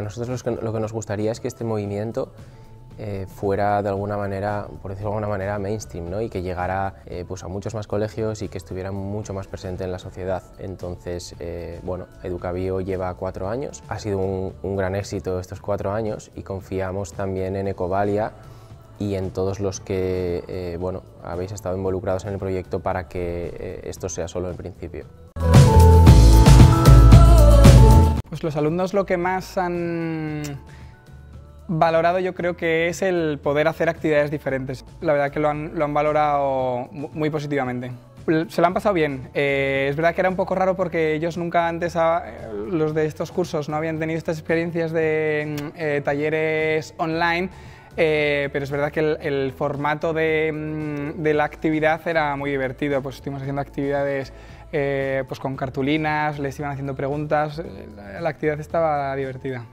nosotros lo que nos gustaría es que este movimiento eh, fuera de alguna manera, por decirlo de alguna manera, mainstream ¿no? y que llegara eh, pues a muchos más colegios y que estuviera mucho más presente en la sociedad. Entonces, eh, bueno, Educabio lleva cuatro años, ha sido un, un, gran éxito estos cuatro años y confiamos también en Ecovalia y en todos los que bueno, habéis estado involucrados en el proyecto para que esto sea solo el principio. Pues los alumnos lo que más han valorado yo creo que es el poder hacer actividades diferentes. La verdad que lo han, lo han valorado muy positivamente. Se lo han pasado bien. Eh, es verdad que era un poco raro porque ellos nunca antes, ah, los de estos cursos, no habían tenido estas experiencias de mm, eh, talleres online, eh, pero es verdad que el, formato de, mm, de, la actividad era muy divertido. Pues estuvimos haciendo actividades pues con cartulinas, les iban haciendo preguntas, la actividad estaba divertida.